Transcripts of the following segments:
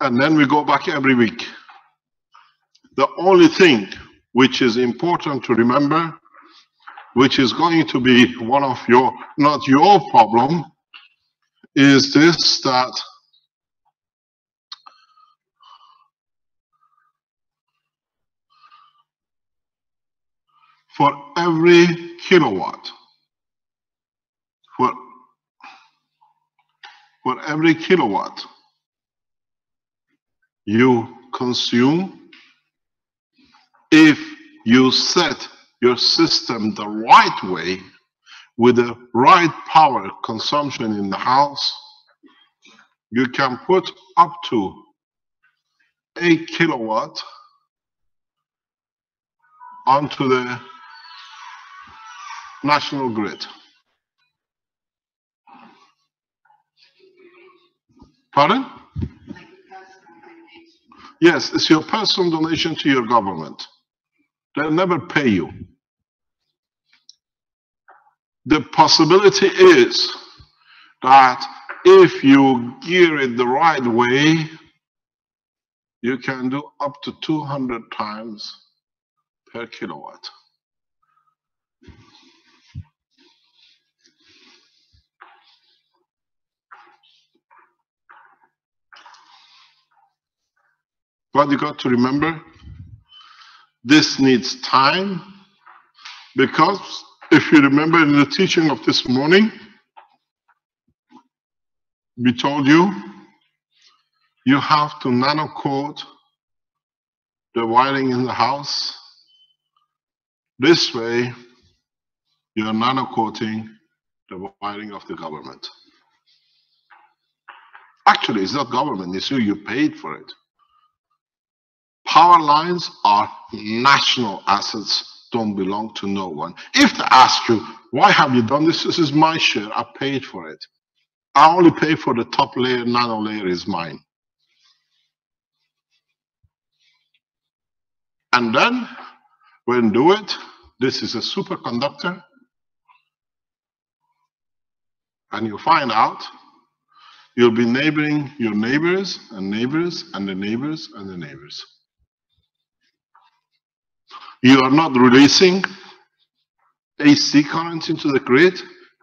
and then we go back every week. The only thing which is important to remember, which is going to be one of your, not your problem, is this that for every kilowatt, for, for every kilowatt you consume, if you set your system the right way, with the right power consumption in the house, you can put up to 8 kilowatt onto the national grid. Pardon? Yes, it's your personal donation to your government. They'll never pay you. The possibility is that if you gear it the right way, you can do up to 200 times per kilowatt. But you got to remember, this needs time because if you remember in the teaching of this morning, we told you you have to nano coat the wiring in the house. This way, you're nano coating the wiring of the government. Actually, it's not government, it's you, you paid for it. Power lines are national assets, don't belong to no one. If they ask you, why have you done this? This is my share, I paid for it. I only pay for the top layer, nano layer is mine. And then, when do it, this is a superconductor. And you find out you'll be neighboring your neighbors and neighbors and the neighbors and the neighbors. You are not releasing AC current into the grid,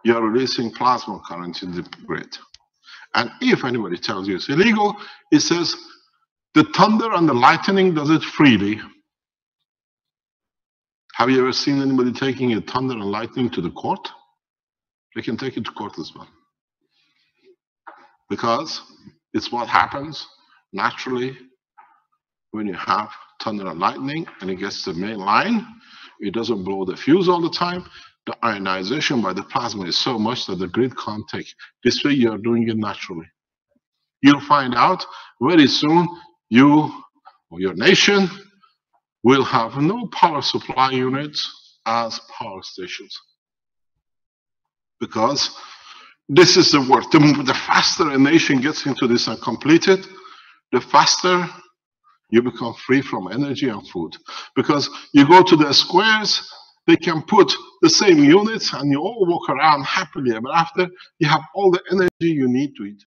you are releasing plasma current in the grid. And if anybody tells you it's illegal, it says the thunder and the lightning does it freely. Have you ever seen anybody taking a thunder and lightning to the court? They can take it to court as well. Because it's what happens naturally when you have thunder and lightning and it gets the main line. It doesn't blow the fuse all the time. The ionization by the plasma is so much that the grid can't take. This way you're doing it naturally. You'll find out very soon you or your nation will have no power supply units as power stations. Because this is the work. The, the faster a nation gets into this and complete it, the faster you become free from energy and food. Because you go to the squares, they can put the same units and you all walk around happily ever after. You have all the energy you need to eat.